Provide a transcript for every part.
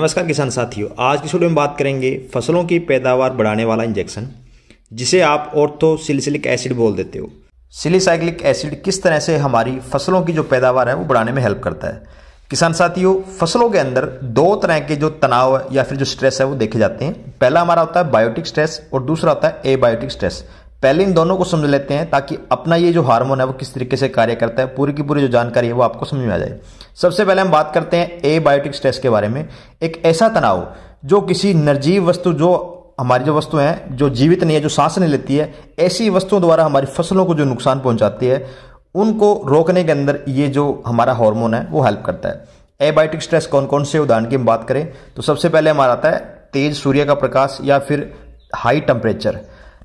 नमस्कार किसान साथियों, आज की वीडियो में बात करेंगे फ़सलों की पैदावार बढ़ाने वाला इंजेक्शन, जिसे आप ऑर्थो सिलिसिलिक एसिड बोल देते हो। सिलिसाइक्लिक एसिड किस तरह से हमारी फ़सलों की जो पैदावार है, वो बढ़ाने में हेल्प करता है? किसान साथियों, फ़सलों के अंदर दो तरह के जो तनाव या फिर जो स्ट्रेस है, वो देखे जाते हैं। पहला हमारा होता है बायोटिक स्ट्रेस और दूसरा होता है एबायोटिक स्ट्रेस पहले इन दोनों को समझ लेते हैं ताकि अपना ये जो हार्मोन है वो किस तरीके से कार्य करता है, पूरी की पूरी जो जानकारी है वो आपको समझ में आ जाए। सबसे पहले हम बात करते हैं ए बायोटिक स्ट्रेस के बारे में। एक ऐसा तनाव जो किसी निर्जीव वस्तु, जो हमारी जो वस्तु है, जो जीवित नहीं है, जो सांस नहीं लेती है, ऐसी वस्तुओं द्वारा हमारी फ़सलों को जो नुकसान पहुंचाती है, उनको रोकने के अंदर ये जो हमारा हार्मोन है वो हेल्प करता है। एबायोटिक स्ट्रेस कौन कौन से, उदाहरण की हम बात करें तो सबसे पहले हमारा आता है तेज सूर्य का प्रकाश या फिर हाई टेम्परेचर।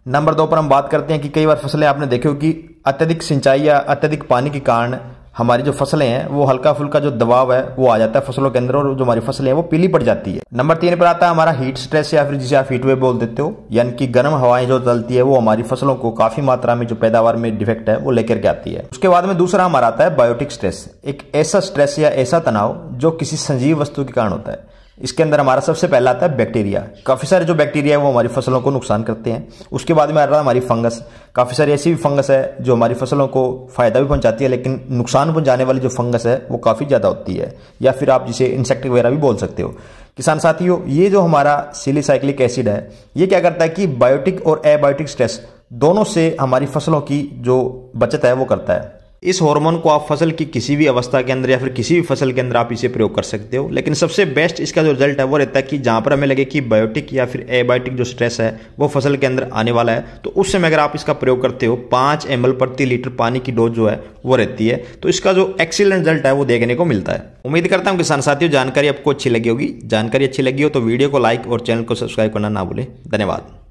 नंबर दो पर हम बात करते हैं कि कई बार फ़सलें आपने देखी हो कि अत्यधिक सिंचाई या अत्यधिक पानी के कारण हमारी जो फ़सलें हैं, वो हल्का फुल्का जो दबाव है, वो आ जाता है फ़सलों के अंदर और जो हमारी फ़सलें हैं, वो पीली पड़ जाती है। नंबर तीन पर आता है हमारा हीट स्ट्रेस या फिर जिसे आप हीट वेव बोल देते हो, यानी कि गर्म हवाएँ जो चलती है, वो हमारी फ़सलों को काफ़ी मात्रा में जो पैदावार में डिफेक्ट है, वो लेकर के आती है। उसके बाद में दूसरा हमारा आता है बायोटिक स्ट्रेस एक ऐसा स्ट्रेस या ऐसा तनाव जो किसी संजीव वस्तु के कारण होता है। इसके अंदर हमारा सबसे पहला आता है बैक्टीरिया। काफ़ी सारे जो बैक्टीरिया है वो हमारी फ़सलों को नुकसान करते हैं। उसके बाद में आ रहा है हमारी फंगस। काफ़ी सारी ऐसी भी फंगस है जो हमारी फ़सलों को फ़ायदा भी पहुंचाती है, लेकिन नुकसान पहुँचाने वाली जो फंगस है वो काफ़ी ज़्यादा होती है। या फिर आप जिसे इंसेक्ट वगैरह भी बोल सकते हो। किसान साथियों, ये जो हमारा सिलिसाइक्लिक एसिड है, ये क्या करता है कि बायोटिक और एबायोटिक स्ट्रेस दोनों से हमारी फ़सलों की जो बचत है वो करता है। इस हार्मोन को आप फ़सल की किसी भी अवस्था के अंदर या फिर किसी भी फ़सल के अंदर आप इसे प्रयोग कर सकते हो। लेकिन सबसे बेस्ट इसका जो रिज़ल्ट है वो रहता है कि जहाँ पर हमें लगे कि बायोटिक या फिर एबायोटिक जो स्ट्रेस है, वो फ़सल के अंदर आने वाला है। तो उस समय अगर आप इसका प्रयोग करते हो, पाँच एम प्रति लीटर पानी की डोज जो है, वो रहती है। तो इसका जो एक्सीलेंट रिज़ल्ट है, वो देखने को मिलता है। उम्मीद करता हूँ किसान साथियों जानकारी आपको अच्छी लगी होगी। जानकारी अच्छी लगी हो तो वीडियो को लाइक और चैनल को सब्सक्राइब करना ना भूलें। धन्यवाद।